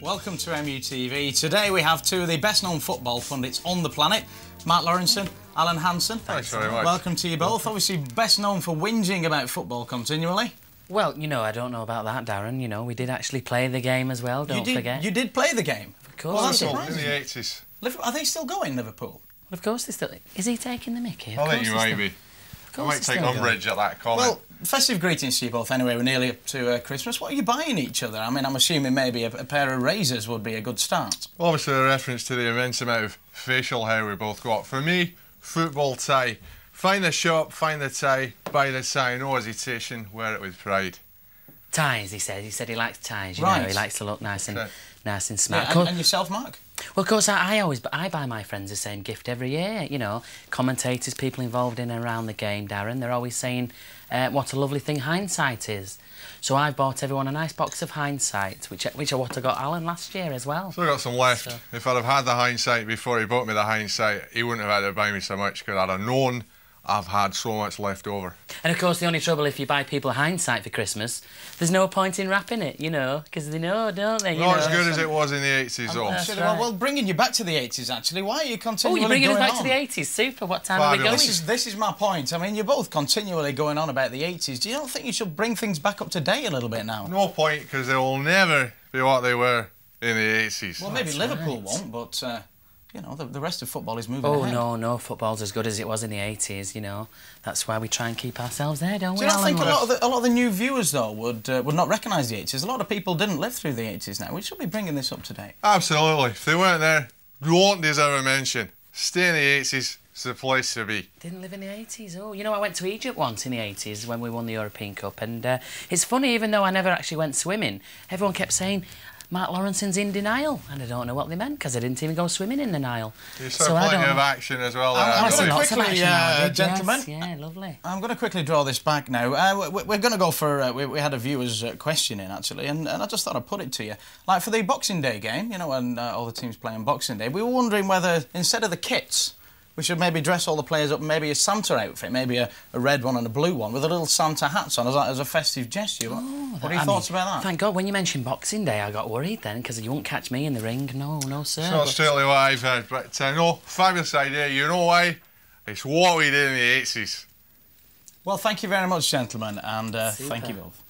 Welcome to MUTV. Today we have two of the best known football pundits on the planet Mark Lawrenson, Alan Hansen. Thanks very much. Welcome to you both. Obviously, best known for whinging about football continually. Well, you know, I don't know about that, Darren. You know, we did actually play the game as well, don't you did, forget. You did play the game. Of course Well, that's did. In the 80s. Liverpool- Are they still going, Liverpool? Of course they still... Is he taking the mickey? Of I think course you they might still- be. Of I course might they take still umbrage at that comment. Well, festive greetings to you both anyway. We're nearly up to uh, Christmas. What are you buying each other? I mean, I'm assuming maybe a, a pair of razors would be a good start. Obviously, a reference to the immense amount of facial hair we both got. For me, football tie. Find the shop, find the tie, buy the tie, no hesitation, wear it with pride. Ties, he said. He said he likes ties, you Right. know. He likes to look nice and Okay. nice and Yeah, smart. and, and yourself, Mark? Well, of course, I, I always I buy my friends the same gift every year. You know, commentators, people involved in and around the game, Darren, they're always saying uh, what a lovely thing hindsight is. So I've bought everyone a nice box of hindsight, which which I what I got Alan last year as well. Still got some left. So- If I'd have had the hindsight before he bought me the hindsight, he wouldn't have had to buy me so much because I'd have known I've had so much left over. And of course, the only trouble if you buy people hindsight for Christmas, there's no point in wrapping it, you know, because they know, don't they? You Not know, as good as it was in the 80s, though. Right. well, well, bringing you back to the 80s, actually. Why are you continually Oh, continually you're bringing us back on? to the 80s. Super. What time are we going? This is, this is my point. I mean, you're both continually going on about the 80s. Do you not think you should bring things back up to date a little bit now? No point because they will never be what they were in the 80s. Well, maybe That's Liverpool right. won't, but, uh, you know, the, the rest of football is moving Oh ahead. no, no football's as good as it was in the 80s. You know, that's why we try and keep ourselves there, don't Do we? you not Alan? think a lot of the, a lot of the new viewers though would uh, would not recognise the 80s? A lot of people didn't live through the 80s now. We should be bringing this up to date. Absolutely. If they weren't there, you won't deserve a mention. Stay in the 80s. It's the place to be. Didn't live in the 80s. Oh, you know, I went to Egypt once in the 80s when we won the European Cup, and uh, it's funny, even though I never actually went swimming, everyone kept saying. Mark Lawrenson's in denial, and I don't know what they meant because I didn't even go swimming in the Nile. You saw So I plenty don't of action as well. I'm- there, I'm gonna you? Lots of quickly, action, I uh, did, gentlemen. Yes, yeah, lovely. I'm going to quickly draw this back now. Uh, we, we're going to go for. Uh, we, we had a viewer's uh, question in actually, and, and I just thought I'd put it to you. Like for the Boxing Day game, you know, when uh, all the teams play on Boxing Day, we were wondering whether instead of the kits, we should maybe dress all the players up in maybe a Santa outfit, maybe a, a red one and a blue one with a little Santa hats on as a, as a festive gesture. What, what are your I thoughts mean, about that? Thank God, when you mentioned Boxing Day, I got worried then because you won't catch me in the ring. No, no, sir. It's not But- strictly what I've heard, but uh, no, fabulous idea. You know why? It's what we did in the 80s. Well, thank you very much, gentlemen, and uh, thank you both.